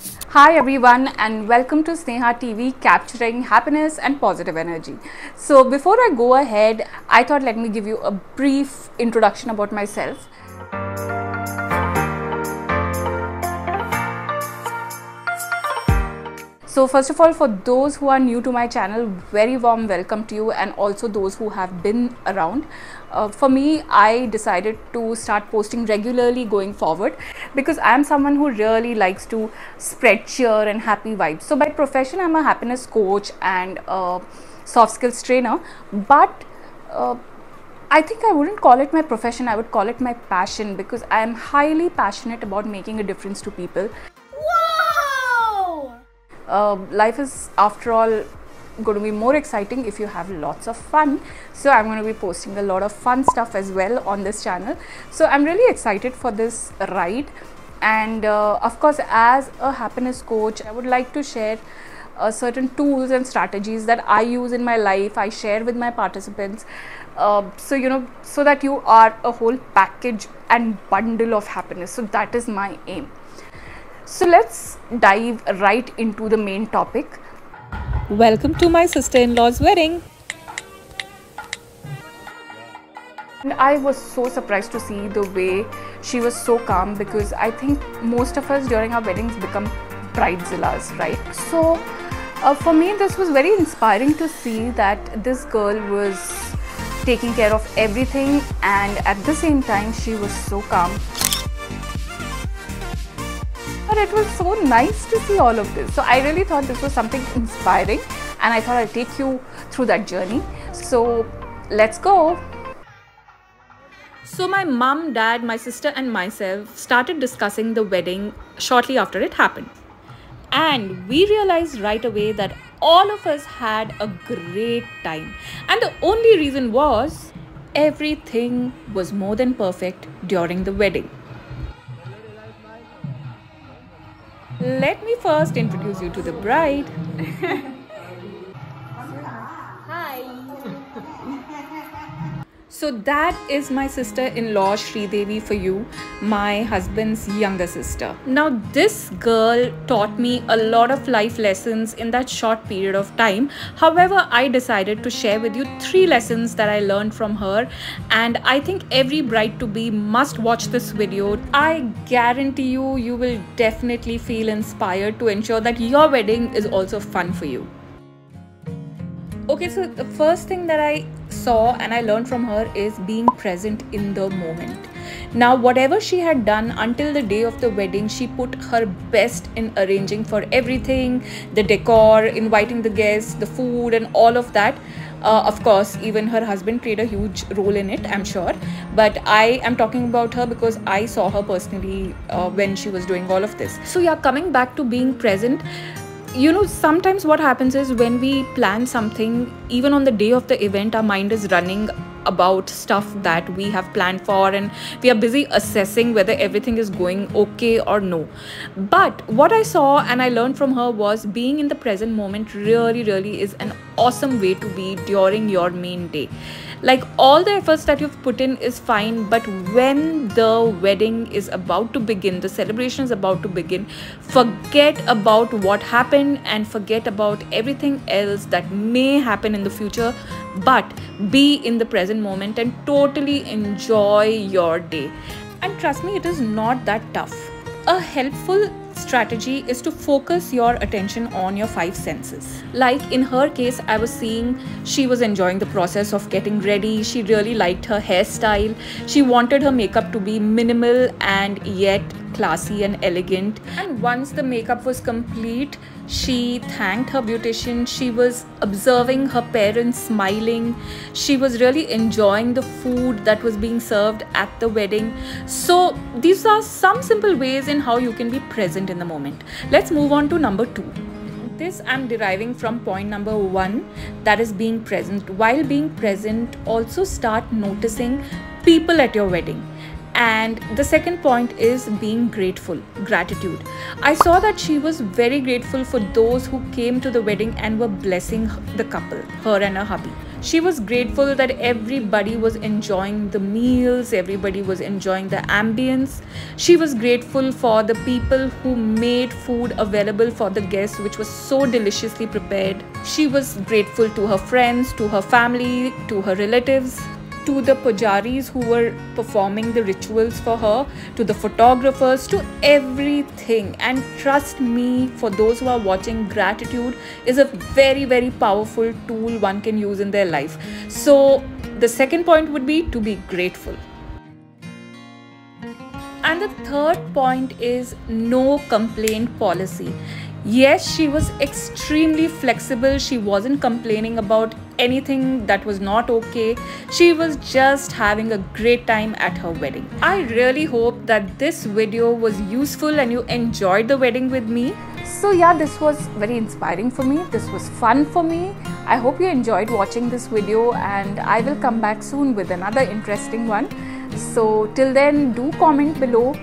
Hi everyone and welcome to Sneha TV capturing happiness and positive energy. So before I go ahead, I thought let me give you a brief introduction about myself. So first of all, for those who are new to my channel, very warm welcome to you and also those who have been around. Uh, for me, I decided to start posting regularly going forward because I am someone who really likes to spread cheer and happy vibes. So by profession, I'm a happiness coach and a soft skills trainer, but uh, I think I wouldn't call it my profession, I would call it my passion because I am highly passionate about making a difference to people uh, life is after all going to be more exciting if you have lots of fun. So i'm going to be posting a lot of fun stuff as well on this channel. So i'm really excited for this ride. And uh, of course as a happiness coach i would like to share uh, certain tools and strategies that i use in my life i share with my participants. Uh, so you know so that you are a whole package and bundle of happiness. So that is my aim so let's dive right into the main topic. Welcome to my sister in law's wedding. And I was so surprised to see the way she was so calm because I think most of us during our weddings become bridezillas, right? So uh, for me, this was very inspiring to see that this girl was taking care of everything and at the same time she was so calm it was so nice to see all of this. So I really thought this was something inspiring and I thought I'd take you through that journey. So let's go. So my mom, dad, my sister and myself started discussing the wedding shortly after it happened. And we realized right away that all of us had a great time. And the only reason was everything was more than perfect during the wedding. Let me first introduce you to the bride. Hi. So that is my sister-in-law Sri Devi for you, my husband's younger sister. Now this girl taught me a lot of life lessons in that short period of time. However, I decided to share with you three lessons that I learned from her and I think every bride-to-be must watch this video. I guarantee you, you will definitely feel inspired to ensure that your wedding is also fun for you. Okay, so the first thing that I saw and I learned from her is being present in the moment. Now, whatever she had done until the day of the wedding, she put her best in arranging for everything the decor, inviting the guests, the food, and all of that. Uh, of course, even her husband played a huge role in it, I'm sure. But I am talking about her because I saw her personally uh, when she was doing all of this. So, yeah, coming back to being present you know sometimes what happens is when we plan something even on the day of the event our mind is running about stuff that we have planned for and we are busy assessing whether everything is going okay or no. But what i saw and i learned from her was being in the present moment really really is an awesome way to be during your main day. Like all the efforts that you've put in is fine but when the wedding is about to begin the celebration is about to begin forget about what happened and forget about everything else that may happen in the future but be in the present moment and totally enjoy your day and trust me it is not that tough a helpful strategy is to focus your attention on your five senses. Like in her case, I was seeing she was enjoying the process of getting ready. She really liked her hairstyle. She wanted her makeup to be minimal and yet classy and elegant. And once the makeup was complete, she thanked her beautician. She was observing her parents smiling. She was really enjoying the food that was being served at the wedding. So, these are some simple ways in how you can be present in the moment. Let's move on to number two this i'm deriving from point number 1 that is being present while being present also start noticing people at your wedding and the second point is being grateful gratitude i saw that she was very grateful for those who came to the wedding and were blessing the couple her and her hubby She was grateful that everybody was enjoying the meals, everybody was enjoying the ambience. She was grateful for the people who made food available for the guests, which was so deliciously prepared. She was grateful to her friends, to her family, to her relatives to the pujaris who were performing the rituals for her, to the photographers, to everything. And trust me, for those who are watching, gratitude is a very, very powerful tool one can use in their life. So, the second point would be to be grateful. And the third point is no complaint policy. Yes, she was extremely flexible. She wasn't complaining about anything that was not okay. She was just having a great time at her wedding. I really hope that this video was useful and you enjoyed the wedding with me. So, yeah, this was very inspiring for me. This was fun for me. I hope you enjoyed watching this video, and I will come back soon with another interesting one. So, till then, do comment below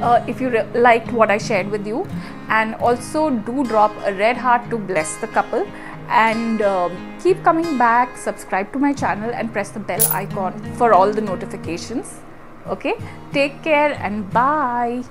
uh, if you liked what I shared with you, and also do drop a red heart to bless the couple. And um, keep coming back, subscribe to my channel, and press the bell icon for all the notifications. Okay, take care and bye.